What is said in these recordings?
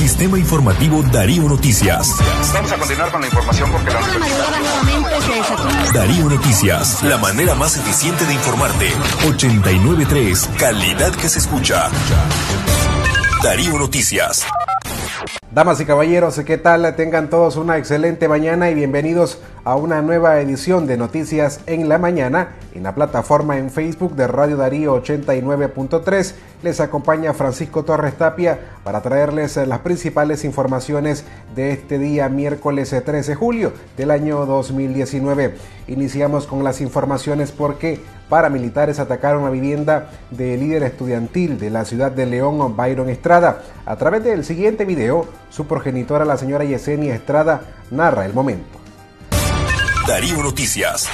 Sistema Informativo Darío Noticias. Vamos a continuar con la información porque la Darío Noticias, la manera más eficiente de informarte. 893, calidad que se escucha. Darío Noticias. Damas y caballeros, ¿qué tal? Tengan todos una excelente mañana y bienvenidos a una nueva edición de Noticias en la Mañana en la plataforma en Facebook de Radio Darío 89.3. Les acompaña Francisco Torres Tapia para traerles las principales informaciones de este día miércoles 13 de julio del año 2019. Iniciamos con las informaciones porque paramilitares atacaron la vivienda del líder estudiantil de la ciudad de León, Byron Estrada. A través del siguiente video, su progenitora, la señora Yesenia Estrada, narra el momento. Darío Noticias.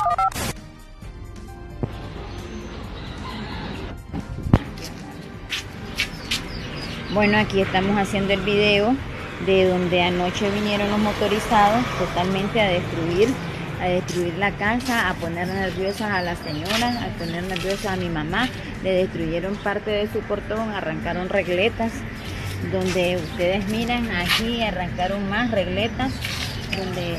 Bueno, aquí estamos haciendo el video de donde anoche vinieron los motorizados totalmente a destruir, a destruir la casa, a poner nerviosas a la señora, a poner nerviosas a mi mamá. Le destruyeron parte de su portón, arrancaron regletas, donde ustedes miran aquí arrancaron más regletas, donde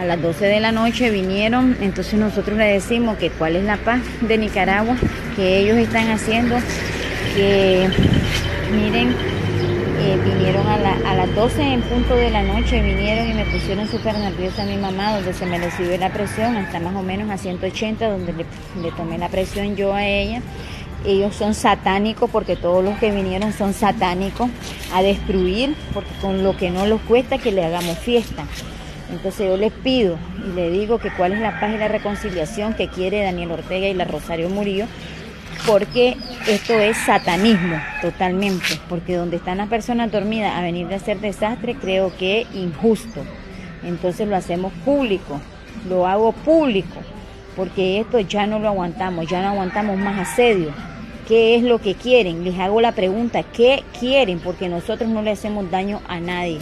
a las 12 de la noche vinieron, entonces nosotros le decimos que cuál es la paz de Nicaragua, que ellos están haciendo, que miren, eh, vinieron a, la- a las 12 en punto de la noche, vinieron y me pusieron súper nerviosa a mi mamá, donde se me recibió la presión, hasta más o menos a 180, donde le, le tomé la presión yo a ella. Ellos son satánicos porque todos los que vinieron son satánicos a destruir, porque con lo que no nos cuesta que le hagamos fiesta. Entonces yo les pido y le digo que cuál es la paz y la reconciliación que quiere Daniel Ortega y la Rosario Murillo, porque esto es satanismo totalmente, porque donde están las personas dormidas a venir a hacer desastre, creo que es injusto. Entonces lo hacemos público, lo hago público, porque esto ya no lo aguantamos, ya no aguantamos más asedio. ¿Qué es lo que quieren? Les hago la pregunta, ¿qué quieren? Porque nosotros no le hacemos daño a nadie.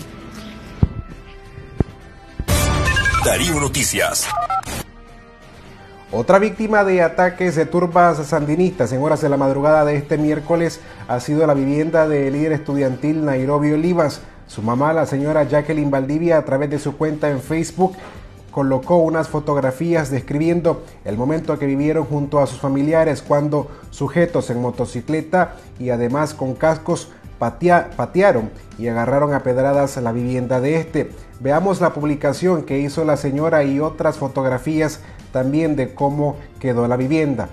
Darío Noticias. Otra víctima de ataques de turbas sandinistas en horas de la madrugada de este miércoles ha sido la vivienda del líder estudiantil Nairobi Olivas. Su mamá, la señora Jacqueline Valdivia, a través de su cuenta en Facebook, colocó unas fotografías describiendo el momento que vivieron junto a sus familiares cuando sujetos en motocicleta y además con cascos patea- patearon y agarraron a pedradas la vivienda de este. Veamos la publicación que hizo la señora y otras fotografías también de cómo quedó la vivienda.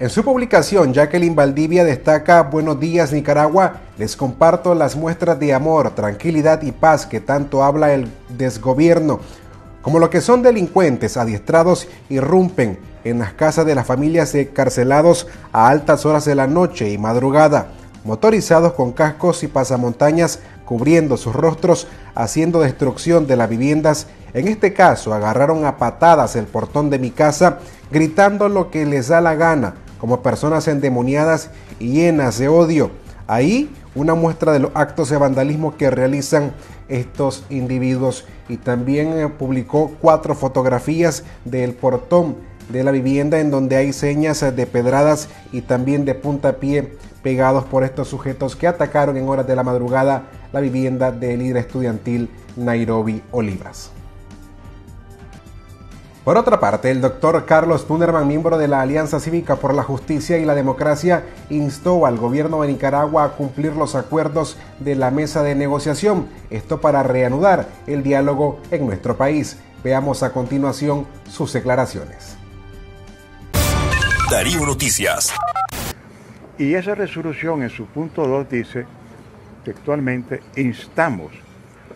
En su publicación, Jacqueline Valdivia destaca Buenos días Nicaragua, les comparto las muestras de amor, tranquilidad y paz que tanto habla el desgobierno. Como lo que son delincuentes adiestrados irrumpen en las casas de las familias de carcelados a altas horas de la noche y madrugada, motorizados con cascos y pasamontañas cubriendo sus rostros, haciendo destrucción de las viviendas. En este caso, agarraron a patadas el portón de mi casa, gritando lo que les da la gana, como personas endemoniadas y llenas de odio. Ahí una muestra de los actos de vandalismo que realizan estos individuos y también eh, publicó cuatro fotografías del portón de la vivienda en donde hay señas de pedradas y también de puntapié pegados por estos sujetos que atacaron en horas de la madrugada la vivienda del líder estudiantil Nairobi Olivas. Por otra parte, el doctor Carlos Tunderman, miembro de la Alianza Cívica por la Justicia y la Democracia, instó al gobierno de Nicaragua a cumplir los acuerdos de la mesa de negociación, esto para reanudar el diálogo en nuestro país. Veamos a continuación sus declaraciones. Darío Noticias. Y esa resolución en su punto 2 dice textualmente, instamos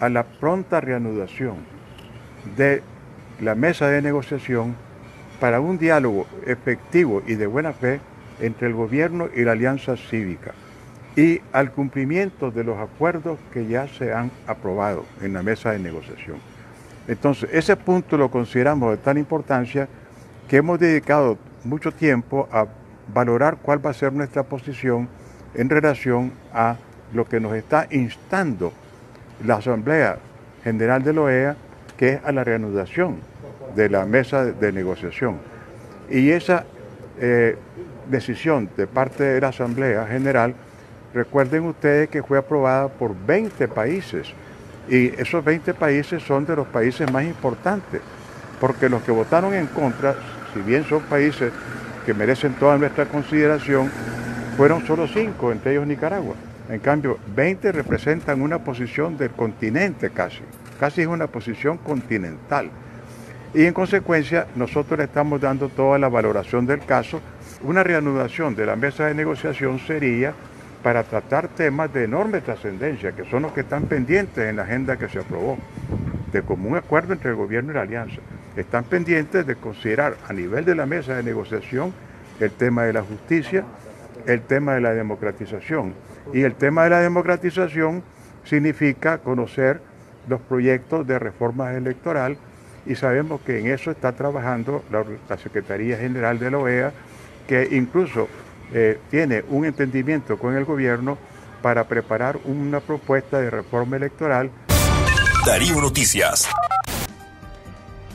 a la pronta reanudación de la mesa de negociación para un diálogo efectivo y de buena fe entre el gobierno y la alianza cívica y al cumplimiento de los acuerdos que ya se han aprobado en la mesa de negociación. Entonces, ese punto lo consideramos de tal importancia que hemos dedicado mucho tiempo a valorar cuál va a ser nuestra posición en relación a lo que nos está instando la Asamblea General de la OEA, que es a la reanudación de la mesa de negociación. Y esa eh, decisión de parte de la Asamblea General, recuerden ustedes que fue aprobada por 20 países. Y esos 20 países son de los países más importantes, porque los que votaron en contra, si bien son países que merecen toda nuestra consideración, fueron solo 5, entre ellos Nicaragua. En cambio, 20 representan una posición del continente casi, casi es una posición continental. Y en consecuencia, nosotros le estamos dando toda la valoración del caso. Una reanudación de la mesa de negociación sería para tratar temas de enorme trascendencia, que son los que están pendientes en la agenda que se aprobó, de común acuerdo entre el gobierno y la alianza. Están pendientes de considerar a nivel de la mesa de negociación el tema de la justicia, el tema de la democratización. Y el tema de la democratización significa conocer los proyectos de reforma electoral y sabemos que en eso está trabajando la, Secretaría General de la OEA, que incluso eh, tiene un entendimiento con el gobierno para preparar una propuesta de reforma electoral. Darío Noticias.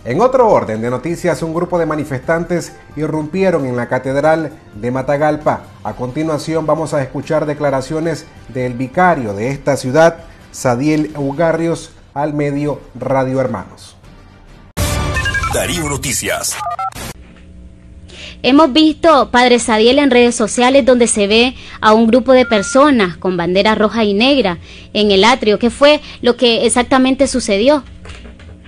En otro orden de noticias, un grupo de manifestantes irrumpieron en la Catedral de Matagalpa. A continuación vamos a escuchar declaraciones del vicario de esta ciudad, Sadiel Ugarrios, al medio Radio Hermanos. Darío Noticias. Hemos visto, Padre Sadiel, en redes sociales donde se ve a un grupo de personas con bandera roja y negra en el atrio. ¿Qué fue lo que exactamente sucedió?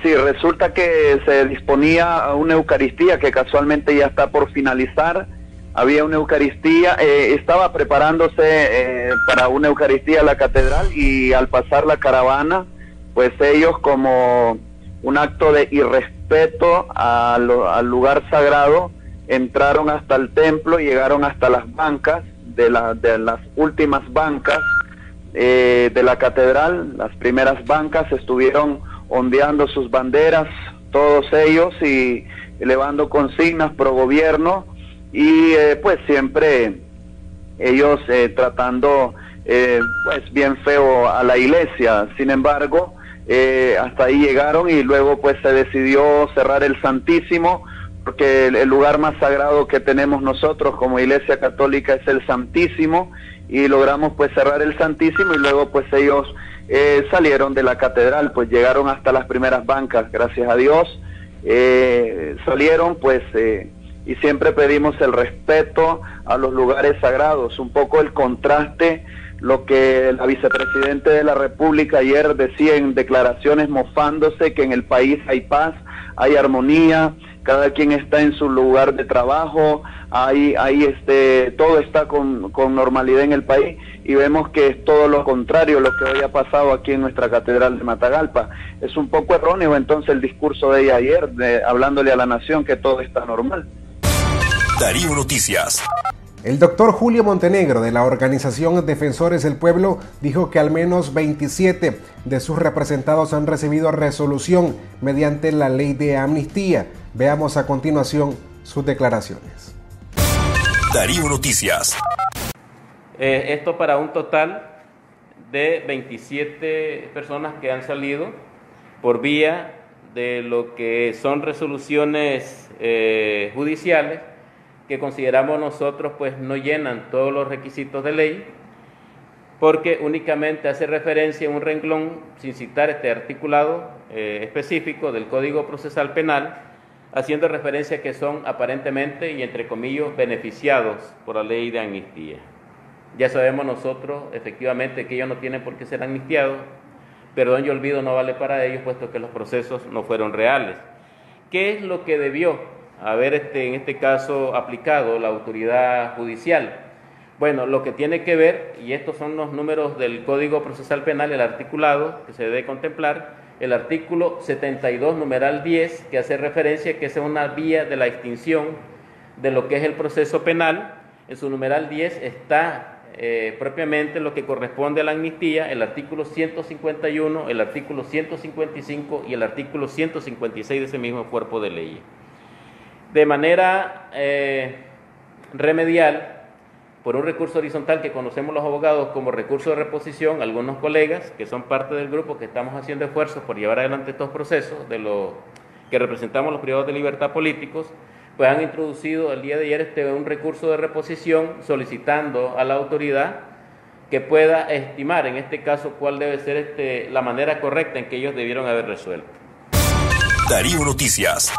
Sí, resulta que se disponía a una Eucaristía que casualmente ya está por finalizar. Había una Eucaristía, eh, estaba preparándose eh, para una Eucaristía la catedral y al pasar la caravana, pues ellos como un acto de irrespeto al lugar sagrado, entraron hasta el templo, llegaron hasta las bancas, de, de las últimas bancas eh, de la catedral, las primeras bancas estuvieron ondeando sus banderas, todos ellos, y elevando consignas pro gobierno, y eh, pues siempre ellos eh, tratando pues bien feo a la iglesia. Sin embargo, eh, hasta ahí llegaron y luego pues se decidió cerrar el Santísimo porque el, lugar más sagrado que tenemos nosotros como Iglesia Católica es el Santísimo y logramos pues cerrar el Santísimo y luego pues ellos eh, salieron de la catedral, pues llegaron hasta las primeras bancas, gracias a Dios, eh, salieron pues y siempre pedimos el respeto a los lugares sagrados, un poco el contraste lo que la vicepresidente de la República ayer decía en declaraciones mofándose que en el país hay paz, hay armonía, cada quien está en su lugar de trabajo, hay, hay este, todo está con, con, normalidad en el país y vemos que es todo lo contrario lo que hoy ha pasado aquí en nuestra catedral de Matagalpa. Es un poco erróneo entonces el discurso de ella ayer, de, hablándole a la nación que todo está normal. Darío Noticias. El doctor Julio Montenegro de la organización Defensores del Pueblo dijo que al menos 27 de sus representados han recibido resolución mediante la ley de amnistía. Veamos a continuación sus declaraciones. Darío Noticias. Eh, esto para un total de 27 personas que han salido por vía de lo que son resoluciones eh, judiciales que consideramos nosotros pues no llenan todos los requisitos de ley porque únicamente hace referencia a un renglón sin citar este articulado eh, específico del Código Procesal Penal, haciendo referencia a que son aparentemente y entre comillas beneficiados por la ley de amnistía. Ya sabemos nosotros efectivamente que ellos no tienen por qué ser amnistiados, perdón y olvido no vale para ellos puesto que los procesos no fueron reales. ¿Qué es lo que debió haber este, en este caso aplicado la autoridad judicial. Bueno, lo que tiene que ver, y estos son los números del Código Procesal Penal, el articulado que se debe contemplar, el artículo 72, numeral 10, que hace referencia que es una vía de la extinción de lo que es el proceso penal. En su numeral 10 está eh, propiamente lo que corresponde a la amnistía, el artículo 151, el artículo 155 y el artículo 156 de ese mismo cuerpo de ley de manera eh, remedial por un recurso horizontal que conocemos los abogados como recurso de reposición, algunos colegas que son parte del grupo que estamos haciendo esfuerzos por llevar adelante estos procesos de lo que representamos los privados de libertad políticos, pues han introducido el día de ayer este, un recurso de reposición solicitando a la autoridad que pueda estimar en este caso cuál debe ser este, la manera correcta en que ellos debieron haber resuelto. Darío Noticias.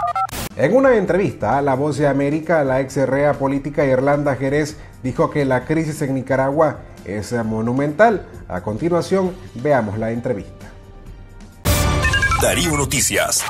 En una entrevista a La Voz de América, la ex rea política Irlanda Jerez dijo que la crisis en Nicaragua es monumental. A continuación, veamos la entrevista. Darío Noticias.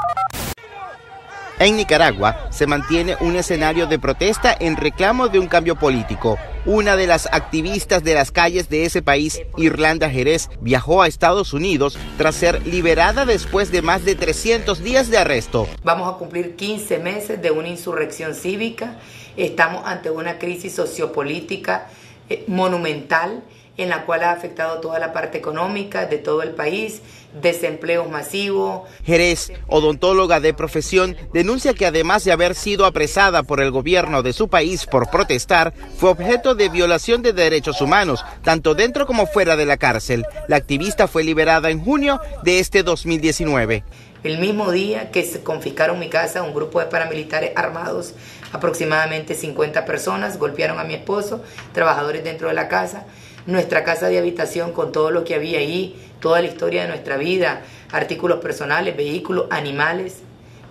En Nicaragua se mantiene un escenario de protesta en reclamo de un cambio político. Una de las activistas de las calles de ese país, Irlanda Jerez, viajó a Estados Unidos tras ser liberada después de más de 300 días de arresto. Vamos a cumplir 15 meses de una insurrección cívica. Estamos ante una crisis sociopolítica eh, monumental en la cual ha afectado toda la parte económica de todo el país, desempleo masivo. Jerez, odontóloga de profesión, denuncia que además de haber sido apresada por el gobierno de su país por protestar, fue objeto de violación de derechos humanos, tanto dentro como fuera de la cárcel. La activista fue liberada en junio de este 2019. El mismo día que se confiscaron mi casa, un grupo de paramilitares armados, aproximadamente 50 personas, golpearon a mi esposo, trabajadores dentro de la casa nuestra casa de habitación con todo lo que había ahí, toda la historia de nuestra vida, artículos personales, vehículos, animales,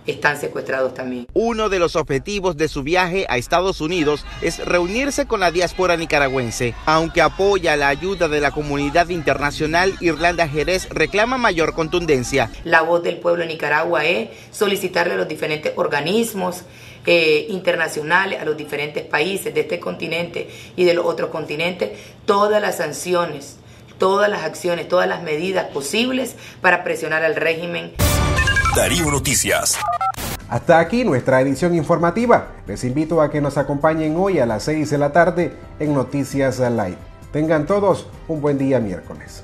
están secuestrados también. Uno de los objetivos de su viaje a Estados Unidos es reunirse con la diáspora nicaragüense. Aunque apoya la ayuda de la comunidad internacional, Irlanda Jerez reclama mayor contundencia. La voz del pueblo de Nicaragua es solicitarle a los diferentes organismos eh, internacionales, a los diferentes países de este continente y de los otros continentes, todas las sanciones, todas las acciones, todas las medidas posibles para presionar al régimen. Darío Noticias. Hasta aquí nuestra edición informativa. Les invito a que nos acompañen hoy a las 6 de la tarde en Noticias Live. Tengan todos un buen día miércoles.